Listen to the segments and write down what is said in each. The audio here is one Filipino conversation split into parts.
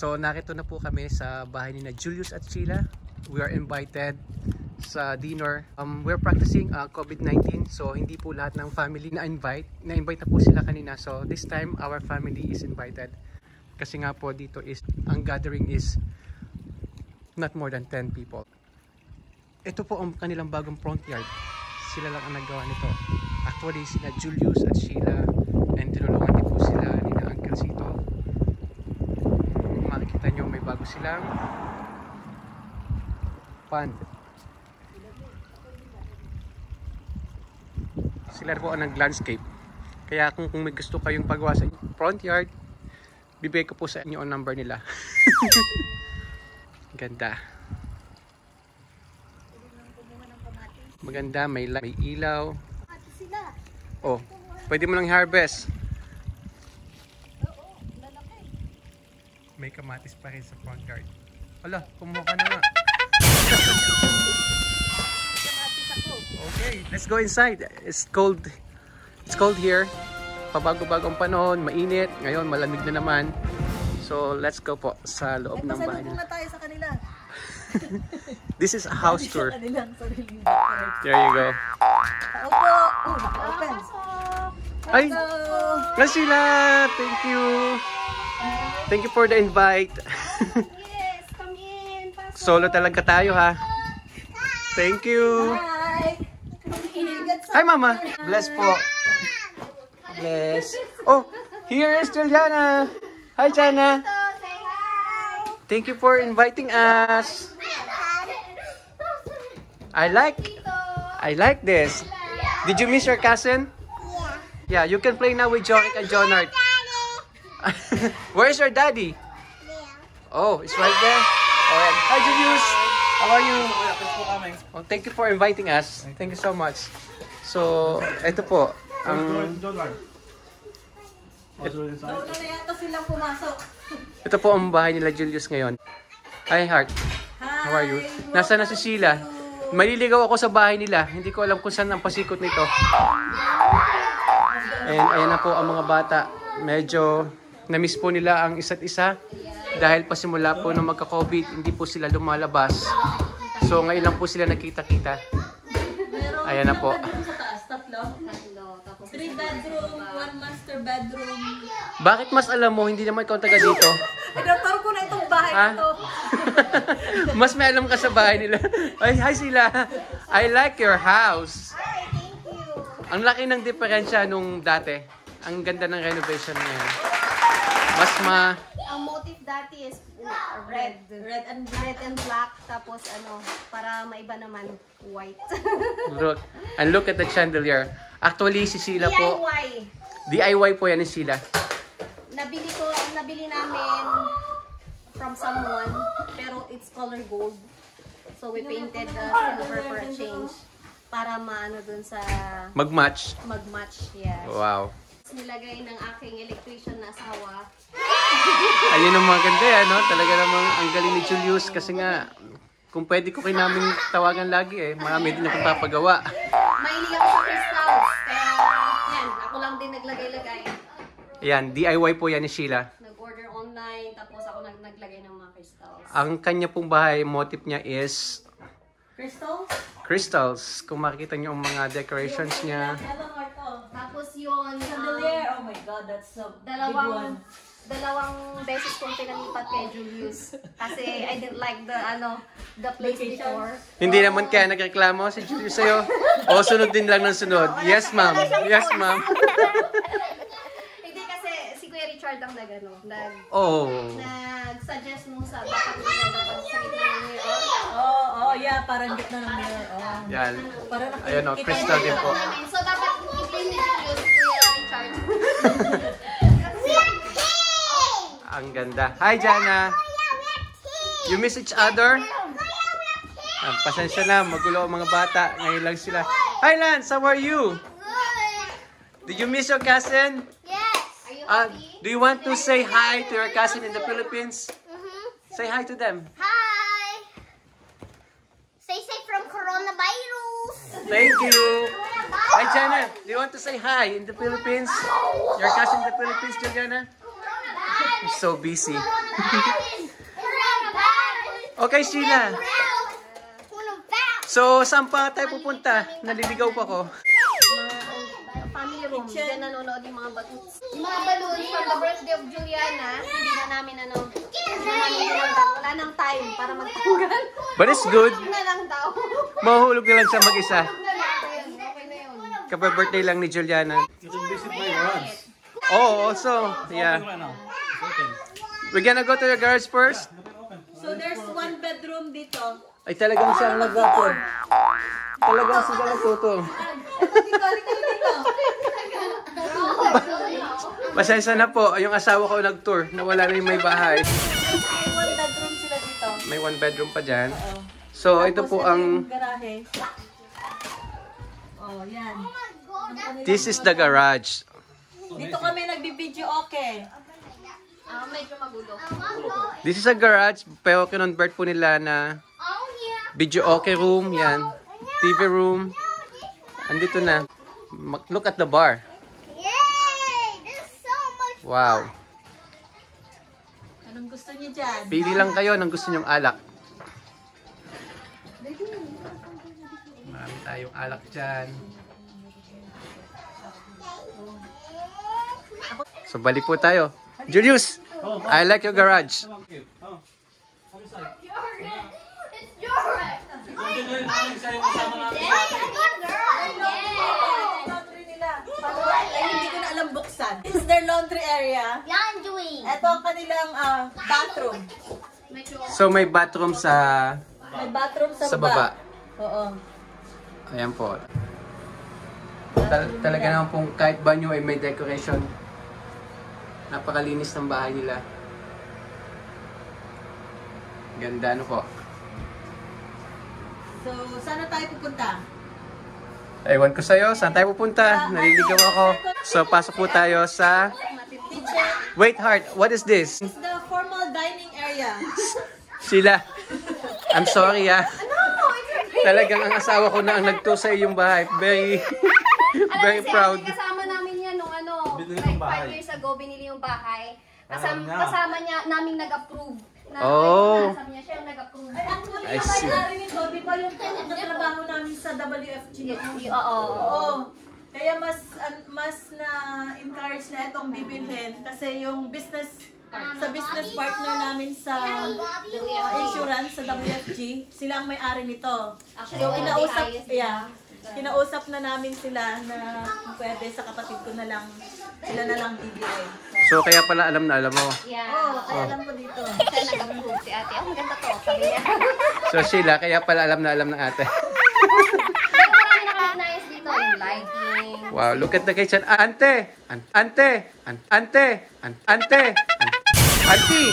So narito na po kami sa bahay ni na Julius at Sheila. We are invited sa dinner. Um, we're practicing uh, COVID-19 so hindi po lahat ng family na-invite. Na-invite na po sila kanina so this time our family is invited. Kasi nga po dito is ang gathering is not more than 10 people. Ito po ang kanilang bagong front yard. Sila lang ang naggawa nito. Actually sila Julius at Sheila and tinulungan din po sila ni na Uncle Sito. Kung makikita nyo may bago silang pond. Sila po ang nag-landscape. Kaya kung, kung may gusto kayong pagawa sa front yard, bibigay ko po sa inyo ang number nila. Ganda. Maganda, may, may ilaw. Oh, pwede mo nang harvest. Oo, lalaki. May kamatis pa rin sa front yard. Hala, kumuha ka na nga. Okay, let's go inside. It's cold. It's cold here. Pabago-bagong panahon, mainit. Ngayon, malamig na naman. So, let's go po sa loob ng bahay nila. na tayo sa kanila. This is a house tour. There you go. Tao po. Oh, naka-open. Ay! Hello. Thank you! Thank you for the invite. Yes, come in. Pasok. Solo talaga tayo ha. Thank you! Sa Hi mama! Bless po. Bless. Oh, here is Juliana. Hi hi. Thank you for inviting us. I like I like this. Did you miss your cousin? Yeah. you can play now with Joric and Jonard. Where's your daddy? Oh, it's right there. Alright. Hi Julius. How are you? Oh, thank you for inviting us. Thank you so much. So, ito po. Silang pumasok. ito po ang bahay nila Julius ngayon. Hi Heart. How are you? Nasa na si Sheila? Maliligaw ako sa bahay nila. Hindi ko alam kung saan ang pasikot nito. And ayan na po ang mga bata. Medyo na-miss po nila ang isa't isa. Dahil pa simula po nung magka-COVID, hindi po sila lumalabas. So ngayon lang po sila nakita-kita. Ayan na po. bedroom sa taas, tatlo. Three bedroom, one master bedroom. Bakit mas alam mo, hindi naman ikaw taga dito? Pinatawag ko na itong bahay Ha? na to. mas may alam ka sa bahay nila. Ay, hi sila. I like your house. Ang laki ng diferensya nung dati. Ang ganda ng renovation ngayon. Mas ma... Ang motif dati is red. Red and Red and black. Tapos ano, para maiba naman, white. Look. And look at the chandelier. Actually, si Sheila po... DIY. DIY po yan ni Sheila. Nabili ko, nabili namin from someone. Pero it's color gold. So we painted the silver for a change. Para maano dun sa Mag-match. mag-match. Yes. Wow. Nilagay ng aking electrician na asawa. Ayun ang mga ganda yan, no? Talaga namang ang galing ni Julius kasi nga, kung pwede ko kayo namin tawagan lagi eh, marami din akong papagawa. Mahilig ako sa crystals. Kaya yan, ako lang din naglagay-lagay. Ayan, DIY po yan ni Sheila. Nag-order online, tapos ako nag naglagay ng mga crystals. Ang kanya pong bahay, motif niya is Crystal? crystals. Kung makikita niyo ang mga decorations niya. Hello, Marco. Tapos yun, Chandelier. um, Oh my God, that's a big one. dalawang, dalawang beses kong pinalipat kay Julius. Kasi I didn't like the, ano, the place Location? before. Hindi naman kaya nagreklamo si Julius sa'yo. O sunod din lang ng sunod. Yes, ma'am. Yes, ma'am. Hindi kasi si Kuya Richard ang nag, ano, nag, Oh. nag-suggest nung sa baka pinaganda pag sa gitna ng mirror. Oh, oh, yeah, parang gitna ng mirror. Oh. Yan. Parang Ayan o, crystal din po. So dapat Ang ganda. Hi, Jana. You miss each other? Ah, pasensya na, magulo ang mga bata. Ngayon lang sila. Hi, Lance. How are you? Did you miss your cousin? Yes! Uh, do you want to say hi to your cousin in the Philippines? Mhm. Say hi to them. Hi! Stay safe from coronavirus! Thank you. Hi, Jana. Do you want to say hi in the Philippines? Your cousin in the Philippines, Juliana? Bye! You're so busy. Okay, Sheila. So, saan pa tayo pupunta? Naliligaw pa ko. Family room. Diyan nanonood yung mga balloons. Yung mga balloons from the birthday of Juliana, hindi na namin ano. Wala nang time para magtanggal. But it's good. Huwag na lang daw. Mahulog na lang siya mag-isa. Huwag na lang. Okay na yun. Kapag-birthday lang ni Juliana. You can visit my garage. Oh, also, yeah. We're gonna go to the garage first. So there's one bedroom dito. Ay, talagang siyang naggato. Talagang siyang nagtuto. Dito, dito, dito. Pasensya na po, yung asawa ko nag-tour, nawala na yung may bahay. One bedroom sila dito. May one bedroom pa dyan. So, ito po ang, Garahe. Oh, yan. this is the garage. Dito kami nagbibideo okay. Ah, medyo magulo. This is a garage, pero kinonvert po nila na video okay room, yan. TV room. Andito na. Look at the bar. Wow. Anong gusto niyo dyan? Pili lang kayo ng gusto nyong alak. Tayong alak dyan. So balik po tayo. Julius, I like your garage. Laundry is their laundry area. Ito ang kanilang ah, bathroom. So may bathroom sa May bathroom sa, sa baba. Oo. Ayan po. Tal- talaga naman pong kahit banyo ay may decoration. Napakalinis ng bahay nila. Ganda ano po. So, saan na tayo pupunta? Ewan ko sa'yo, saan tayo pupunta? Naliligaw ako. So, pasok po tayo sa... Wait, Heart, what is this? It's the formal dining area. Sheila, I'm sorry ah. Talagang ang asawa ko na ang nagto sa iyong bahay. Very, very Alam mo, proud. Kasi kasama namin yan nung ano, Binili like yung bahay. 5 years ago, binili yung bahay. Kasama, Alam niya. kasama niya, namin nag-approve. Na, Oh. Sabi niya, siya yung nag-approve. Ay, actually, I yung see. may-ari nito, di ba yung katrabaho namin sa WFG? Y- Oo. Oo. Kaya mas an- mas na encourage na itong bibilhin kasi yung business sa business partner namin sa uh, insurance sa WFG, sila ang may-ari nito. Actually, So kinausap, yeah, kinausap na namin sila na kung pwede sa kapatid ko na lang, sila na lang bibili. So, kaya pala alam na alam mo. Yeah. Oo, oh, kaya alam ko dito. Siya nag-approve si ate. Oh, maganda to. Sabi niya. So, Sheila, kaya pala alam na alam ng ate. Wow, look at the kitchen. Ante! An- ante! An- ante! An- ante! Auntie!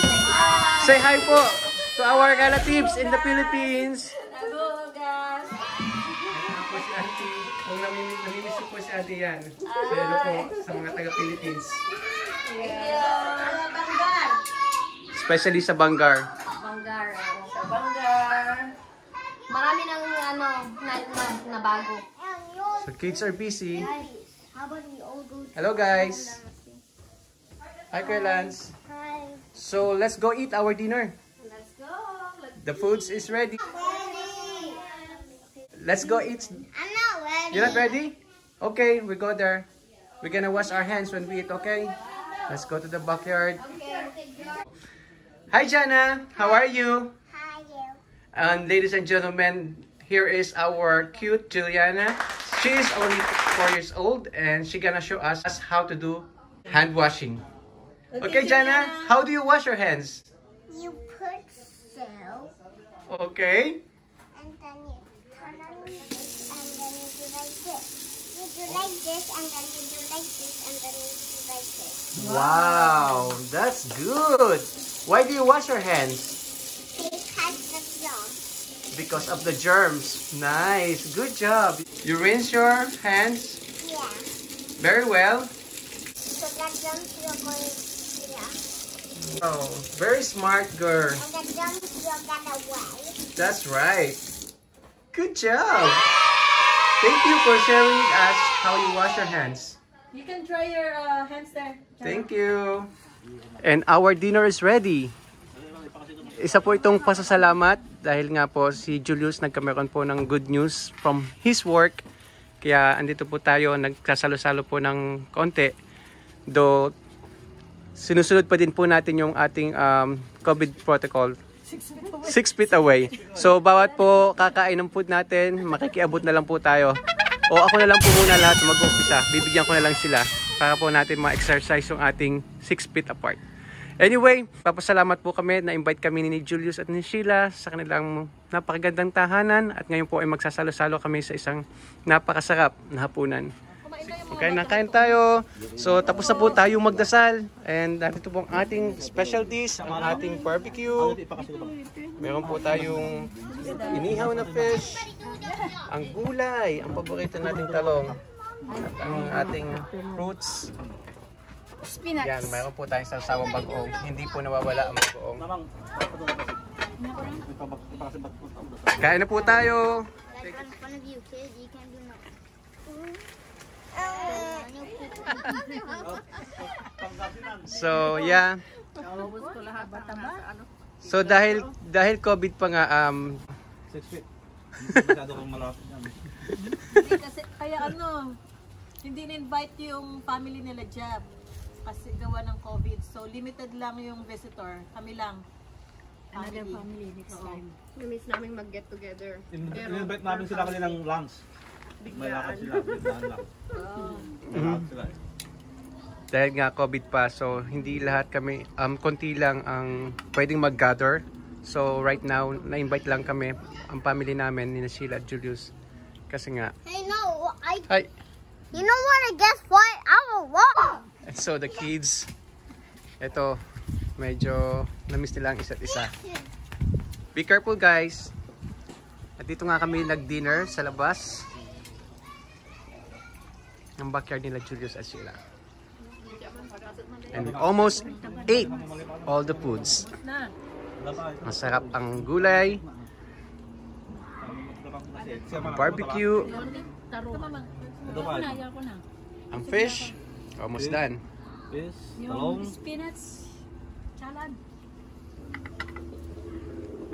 Say hi po to our relatives in the Philippines. Hello, guys! Ayan po si Auntie. Kung namimiss, po si Ate yan. Say hello po sa mga taga-Philippines. Yeah. Banggar! Especially sa Bangar. Banggar. oo. Sa Banggar! Marami nang ano, na, na, na bago. The kids are busy. How about we all go Hello guys. Hi Kuya Lance. So let's go eat our dinner. Let's go. Let's The food is ready. Let's go eat. I'm not ready. You're not ready? Okay, we go there. We're gonna wash our hands when we eat, okay? Let's go to the backyard. Okay. Hi Jana, how are you? Hi, you. And ladies and gentlemen, here is our cute Juliana. She is only four years old and she gonna show us how to do hand washing. Okay, Jana, how do you wash your hands? You put soap Okay. and then you turn on this and then you do like this. You do like this and then you do like this and then you do like this. Wow, that's good. Why do you wash your hands? Because the jump. Because of the germs. Nice. Good job. You rinse your hands Yeah. very well. So the jumps you're going here. Oh, very smart girl. And the you're gonna away. That's right. Good job. Thank you for sharing with us how you wash your hands. You can try your uh, hands there. Thank you. And our dinner is ready. Isa po itong pasasalamat dahil nga po si Julius nagkameron po ng good news from his work. Kaya andito po tayo, nagkasalo-salo po ng konti. Do sinusunod pa din po natin yung ating um, COVID protocol. Six feet away. So bawat po kakain ng food natin, makikiabot na lang po tayo. O ako na lang po muna lahat mag-umpisa. Bibigyan ko na lang sila para po natin ma-exercise yung ating 6 feet apart. Anyway, papasalamat po kami na invite kami ni Julius at ni Sheila sa kanilang napakagandang tahanan at ngayon po ay magsasalo-salo kami sa isang napakasarap na hapunan. Kain na kain tayo. So tapos na po tayong magdasal and dito po ang ating special dish, ang ating barbecue. Meron po tayong inihaw na fish, ang gulay, ang paborito nating talong, at ang ating fruits. Spinach. Yan, mayroon po tayong sasawang bagoong. Hindi po nawawala ang bagoong. Kain na po tayo. Like in front of you, kid, you can't do nothing. So, yeah. So dahil dahil COVID pa nga um Six feet. Hindi masyado kong malapit yan. Hindi kasi, kaya ano, hindi na-invite yung family nila Jab. Kasi gawa ng COVID. So, limited lang yung visitor. Kami lang. Family. family next time. Namiss namin mag-get together. In- In-invite namin sila kaninang lunch. May lakad sila. Biglaan lang. May lakad sila. Dahil nga COVID pa so hindi lahat kami um konti lang ang pwedeng mag-gather. So right now na-invite lang kami ang family namin ni Sheila at Julius kasi nga Hey, no, I. ay You don't want to guess what? I will walk. And so the kids, ito, medyo namiss nila ang isa't isa. Be careful guys. At dito nga kami nag-dinner sa labas. Ng backyard nila Julius at Sheila. And we almost ate all the foods. Masarap ang gulay, barbecue, Ito pa. ang fish, almost done. Fish, talong. Spinach, salad.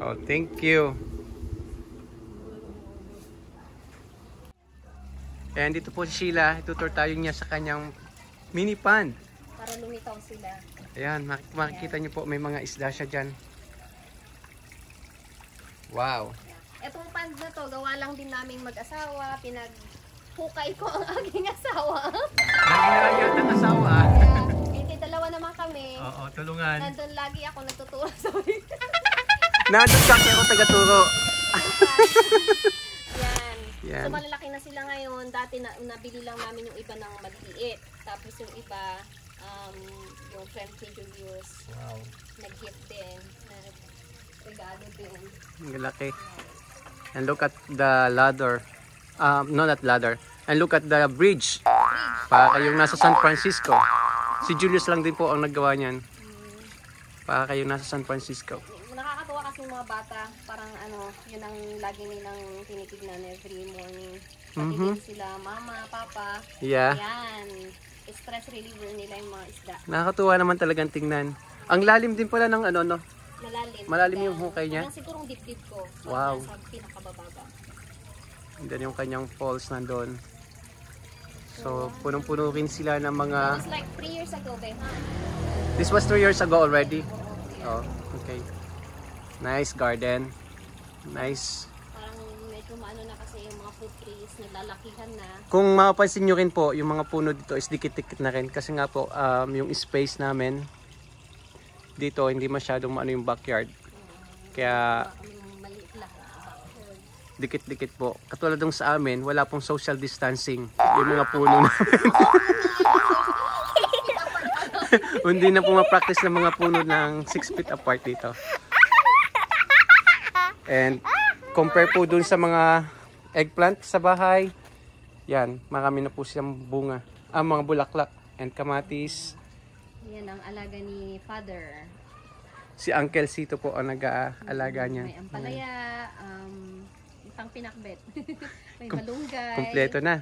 Oh, thank you. And dito po si Sheila, itutur tayo niya sa kanyang mini pond. Para lumitaw sila. Ayan, mak- makikita niyo po may mga isda siya dyan. Wow. Etong pond na to, gawa lang din naming mag-asawa. Pinag-hukay ko ang aking asawa. Naginaya ng asawa. Kaya, hindi dalawa naman kami. Oo, tulungan. Nandun lagi ako nagtuturo sa Nandun ka pero taga-turo. Yan. Yan. So malalaki na sila ngayon. Dati na, nabili lang namin yung iba ng maliit. Tapos yung iba, um, yung friend ni Julius, Wow. nag-gift din. Nag regalo din. Ang laki. And look at the ladder. Um, no, not ladder. And look at the bridge. Para kayong nasa San Francisco. Si Julius lang din po ang naggawa niyan. Para kayong nasa San Francisco. Nakakatawa kasi yung mga bata, parang ano, yun ang lagi nilang tinitignan every morning. Pati Mhm. din sila, mama, papa, Yeah. yan. Stress reliever nila yung mga isda. Nakakatuwa naman talagang tingnan. Ang lalim din pala ng ano no. Malalim. Malalim yung hukay niya? Hanggang sigurong dip-dip ko. Wow. Nasa pinakabababa. And then yung kanyang falls nandun. So, punong-puno rin sila ng mga... That was like 3 years ago, be, ha? This was 2 years ago already. Oh, okay. Nice garden. Nice. Parang medyo maano na kasi yung mga naglalakihan na. Kung mapapansin nyo rin po, yung mga puno dito is dikit-dikit na rin. Kasi nga po, um, yung space namin dito, hindi masyadong ano yung backyard. Kaya lang. dikit-dikit po. Katulad ng sa amin, wala pong social distancing. Yung mga puno na. Hindi na po ma-practice ng mga puno ng 6 feet apart dito. And compare po dun sa mga eggplant sa bahay, yan, marami na po siyang bunga. Ah, mga bulaklak and kamatis. Yan ang alaga ni father. Si Uncle Sito po ang nag-aalaga niya. May ampalaya, um, pang pinakbet. may malunggay. Kompleto na.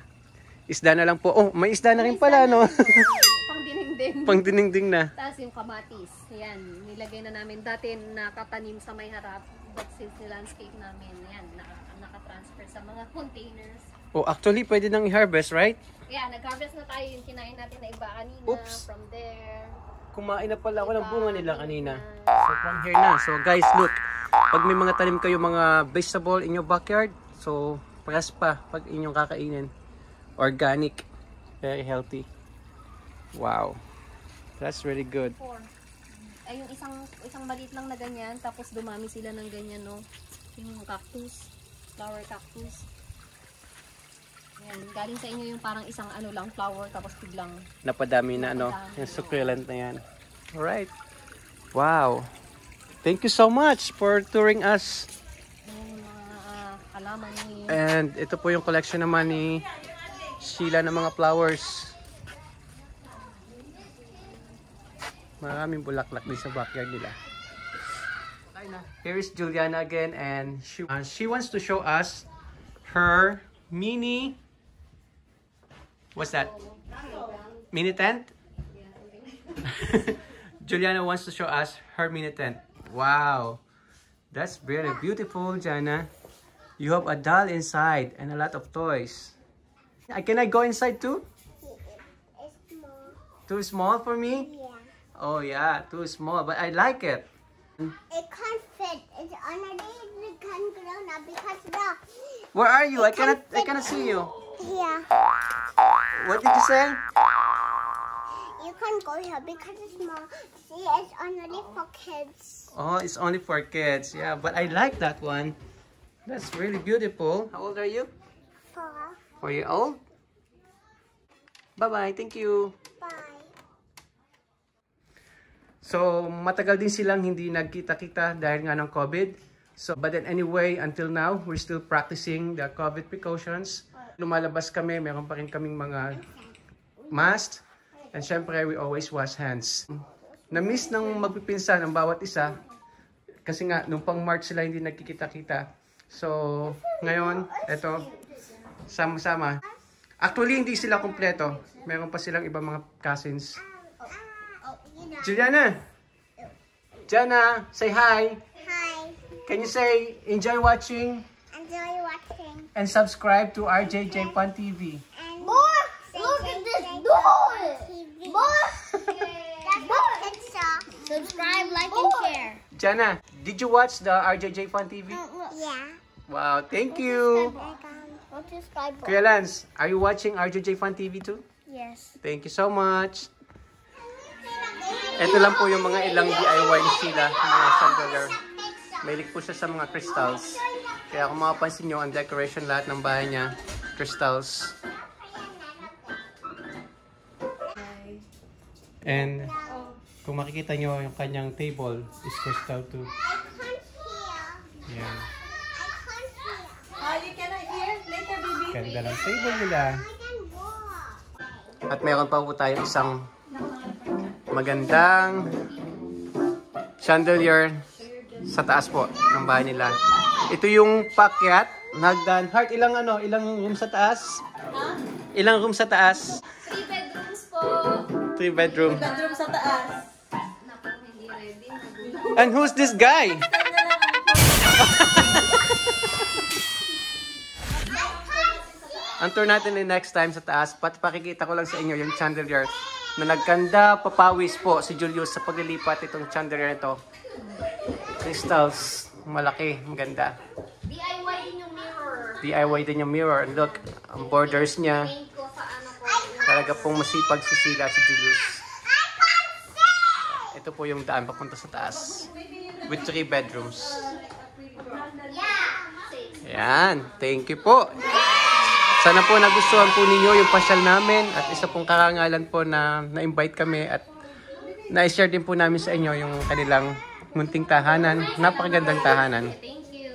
Isda na lang po. Oh, may isda na rin pala, no? pang dinengdeng. dingding. Pang dinengding na. Tapos yung kamatis. Yan, nilagay na namin. Dati nakatanim sa may harap. But since nilandscape namin, yan, naka, naka-transfer sa mga containers. Oh, actually, pwede nang i-harvest, right? Yeah, nag-harvest na tayo yung kinain natin na iba kanina. Oops. From there. Kumain na pala ako ng bunga nila kanina. So, from here na. So, guys, look. Pag may mga tanim kayo mga vegetable in your backyard, so, press pa pag inyong kakainin. Organic. Very healthy. Wow. That's really good. Four. Ay, yung isang, isang maliit lang na ganyan. Tapos dumami sila ng ganyan, no? Yung cactus. Flower cactus. Yan, galing sa inyo yung parang isang ano lang, flower, tapos biglang Napadami na ano, yung succulent na yan. Alright. Wow. Thank you so much for touring us. yung mga ah, halaman ni And ito po yung collection naman ni Sheila ng mga flowers. Maraming bulaklak din sa backyard nila. Here is Juliana again and she, uh, she wants to show us her mini What's that? Mini tent? Juliana wants to show us her mini tent. Wow. That's very beautiful, Jana. You have a doll inside and a lot of toys. Uh, Can I go inside too? It's small. Too small for me? Yeah. Oh yeah, too small, but I like it. It can't fit. It's underneath. We can't grow now because the Where are you? I cannot I cannot see you. here. What did you say? You can't go here because it's small. See, it's only for kids. Oh, it's only for kids. Yeah, but I like that one. That's really beautiful. How old are you? For Four year old? Bye-bye. Thank you. So, matagal din silang hindi nagkita-kita dahil nga ng COVID. So, but then anyway, until now, we're still practicing the COVID precautions. Lumalabas kami, meron pa rin kaming mga mask. And syempre, we always wash hands. Na-miss ng magpipinsan ang bawat isa. Kasi nga, nung pang March sila hindi nagkikita-kita. So, ngayon, eto, sama-sama. Actually, hindi sila kompleto. Meron pa silang ibang mga cousins. You know. Juliana! Jana, say hi! Hi. Can you say enjoy watching Enjoy watching. and subscribe to RJJ Fun TV? And more. Look at this door. More. That's what. Subscribe, like, and share. Jana, did you watch the RJJ Fun TV? Yeah. Wow, thank you! What subscribe? Kuya Lance, are you watching RJJ Fun TV too? Yes. Thank you so much! Ito lang po yung mga ilang DIY ni Sheila, mga chandelier. Mahilig po siya sa mga crystals. Kaya kung makapansin nyo, ang decoration lahat ng bahay niya, crystals. And kung makikita nyo, yung kanyang table is crystal too. Ah, baby. Ganda ng table nila. At meron pa po tayong isang magandang chandelier sa taas po ng bahay nila. Ito yung pakyat, nagdan. Heart, ilang ano, ilang room sa taas? Ilang room sa taas? Three bedrooms po. Three bedroom. Bedroom sa taas. Naku, hindi ready. And who's this guy? Ang tour natin next time sa taas. Pat pakikita ko lang sa inyo yung chandelier na nagkanda papawis po si Julius sa paglilipat itong chandelier ito. Crystals. Malaki. Maganda. DIY din yung mirror. DIY din yung mirror. Look, ang borders niya. Ano. Talaga pong masipag si Sila si Julius. Ito po yung daan papunta sa taas. With three bedrooms. Yan. Thank you po. Sana po nagustuhan po ninyo yung pasyal namin at isa pong karangalan po na na-invite kami at na-share din po namin sa inyo yung kanilang munting tahanan. Napakagandang tahanan. Thank you.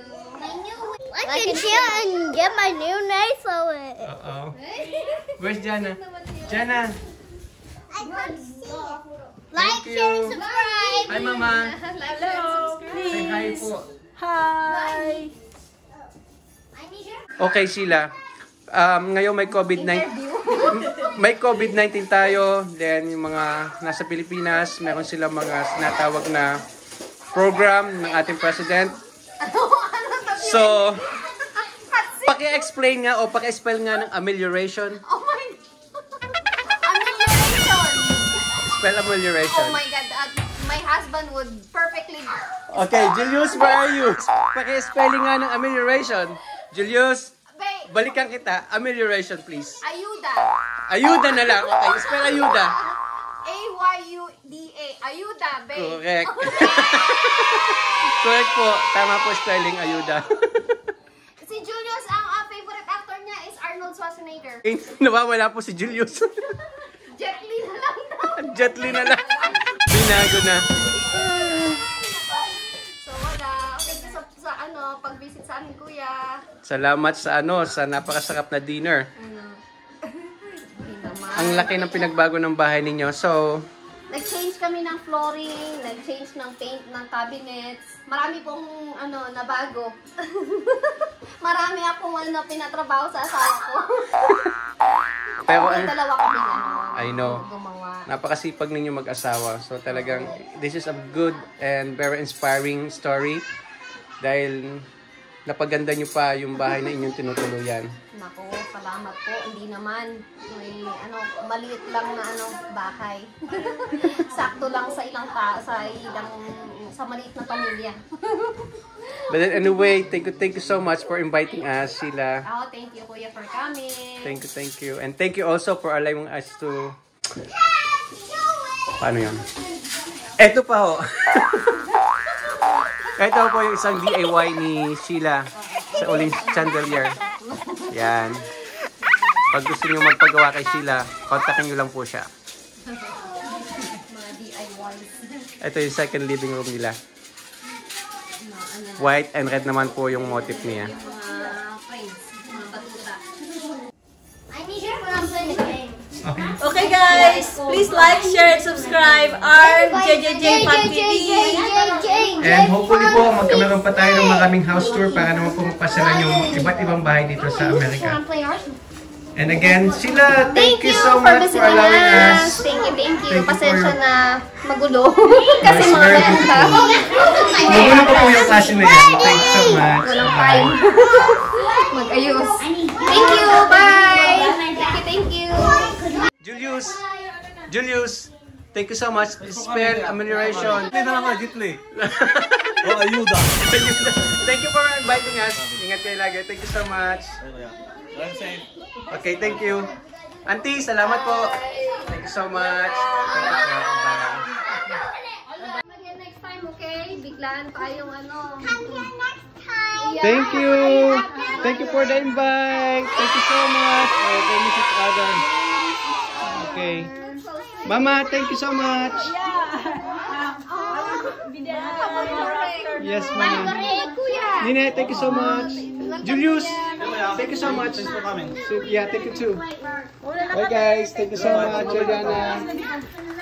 I can share and get my new name for it. Uh-oh. Where's Jana? Jana! I can see it. Thank you. Subscribe. Hi, Mama! Hello. Say hi po. Hi. I need your Okay, Sheila. Um, ngayon may COVID-19. may COVID-19 tayo. Then yung mga nasa Pilipinas, meron silang mga sinatawag na program ng ating president. So, paki-explain nga o paki-spell nga ng amelioration. Oh my Amelioration! Spell amelioration. Oh my God, uh, my husband would perfectly... Okay, Julius, where are you? Paki-spelling nga ng amelioration. Julius, balikan kita. Amelioration, please. ayuda. Ayuda na lang. Okay, spell ayuda. A-Y-U-D-A. Ayuda, babe. Correct. Correct po. Tama po spelling ayuda. Si Julius, ang uh, favorite actor niya is Arnold Schwarzenegger. Nawawala po si Julius. Jet Li na lang daw. Jet Li na lang. Binago na. So wala. Thank you sa, sa ano, pag-visit sa amin, kuya. Salamat sa ano, sa napakasarap na dinner. Naman. Ang laki ng pinagbago ng bahay ninyo. So, Nag-change kami ng flooring, nag-change ng paint ng cabinets. Marami pong ano, nabago. Marami akong ano, pinatrabaho sa asawa ko. pero ang dalawa kami ano, I know. gumawa. napakasipag ninyo mag-asawa. So talagang this is a good and very inspiring story dahil napaganda nyo pa yung bahay na inyong tinutuluyan. Nako, salamat po. Hindi naman may ano, maliit lang na ano, bahay. Sakto lang sa ilang ta sa ilang sa maliit na pamilya. But then anyway, thank you, thank you so much for inviting us, Sheila. Oh, thank you kuya for coming. Thank you, thank you. And thank you also for allowing us to... Paano yun? Ito pa ho. Ito po yung isang DIY ni Sheila sa uling chandelier. Yan. Pag gusto niyo magpagawa kay Sheila, kontakin niyo lang po siya. Ito yung second living room nila. White and red naman po yung motif niya. Okay guys, please like, share, and subscribe our JJJ Fan TV. And hopefully po, magkamaroon pa tayo ng maraming house tour para naman po mapasyalan yung iba't ibang bahay dito sa Amerika. And again, sila, thank, you so much for allowing us. Thank you, thank you. Thank you Pasensya na magulo. Kasi mga ganun ka. Magulo pa po yung klase na yan. Thank you so much. Walang time. Mag-ayos. Thank you, bye! Thank you, thank you. Julius, Julius, thank you so much. Spell amelioration. Hindi na lang Jitli. O, ayuda. thank you for inviting us. Ingat kayo lagi. Thank you so much. Okay, thank you. Auntie, salamat po. Thank you so much. Thank you next time, okay? Biglaan tayong ano. Come here next time. Thank you. Thank you for the invite. Thank you so much. Oh, Mrs. Adam. Okay. Mama, thank you so much. Yes, Mama. Nine, thank you so much. Julius, thank you so much. Thanks for coming. So, yeah, thank you too. Bye guys, thank you so much, Juliana.